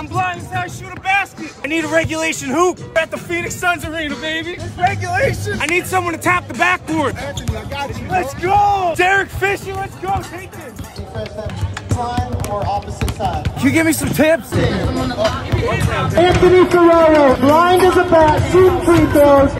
I'm blind. This is how I shoot a basket. I need a regulation hoop at the Phoenix Suns arena, baby. Regulation. I need someone to tap the backboard. Anthony, I got you. Let's go. Derek Fisher, let's go. Take this. Or opposite side. Can you give me some tips? Anthony Ferraro, blind as a bat, shooting free throws.